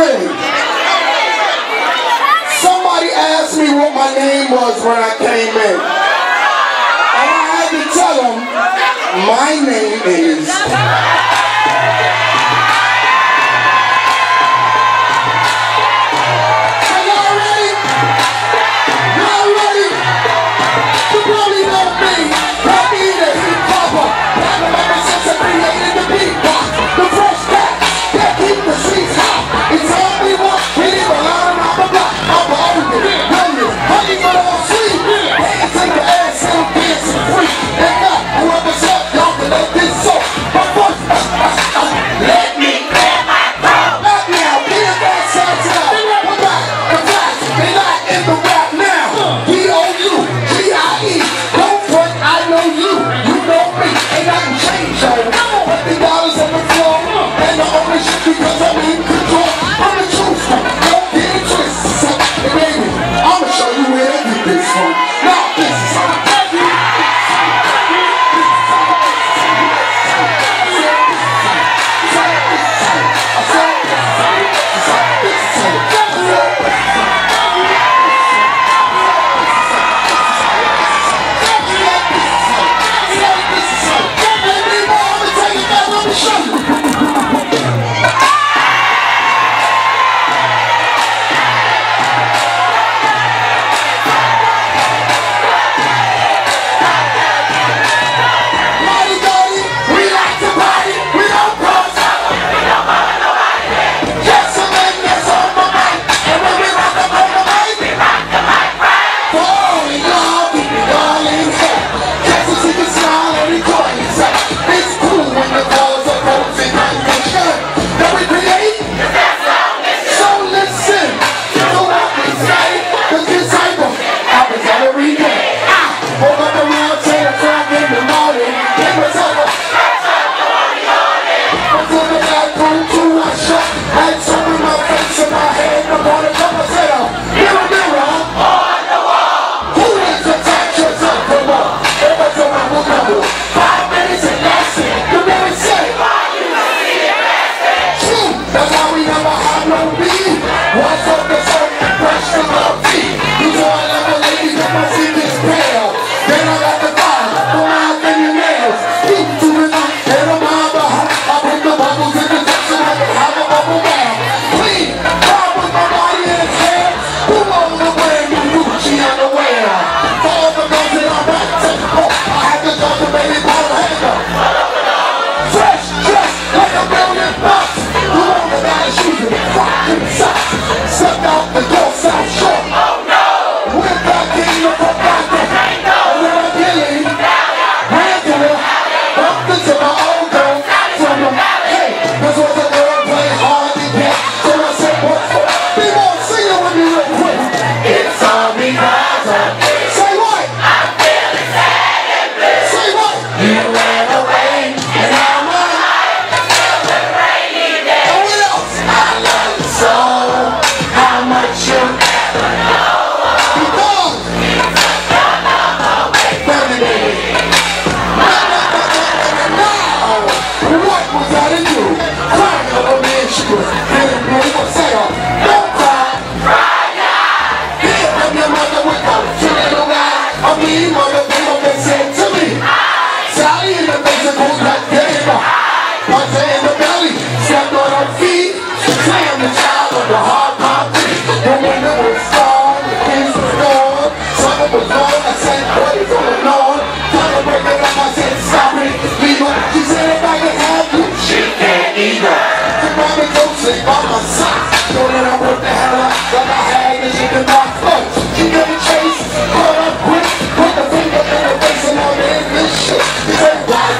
village. Somebody asked me what my name was when I came in. And I had to tell them, my name is this one, not this one.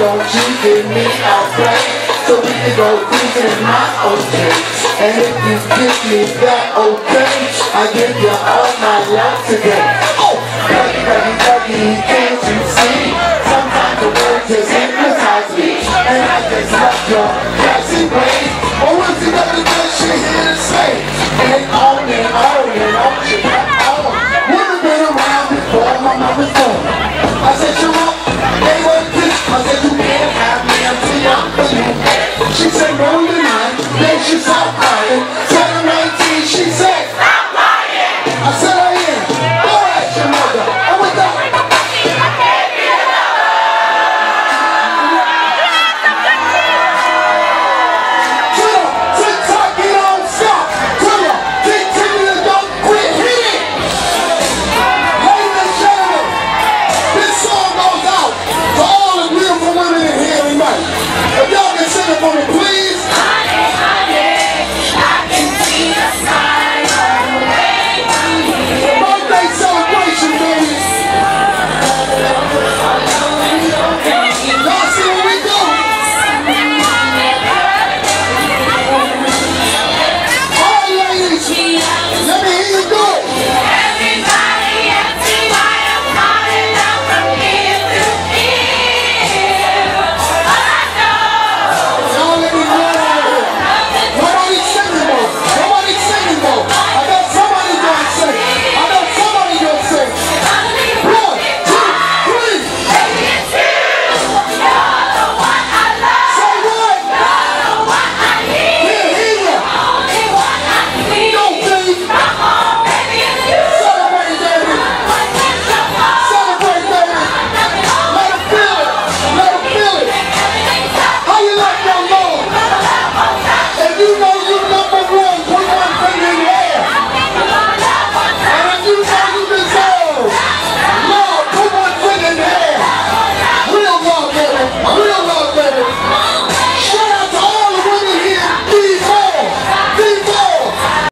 don't you give me? Out right So we can go cruising in my ocean And if you give me that okay I give you all my love today. Oh, baby, baby, baby, can't you see? Sometimes the words just hypnotize me. And I just love your It's on burning.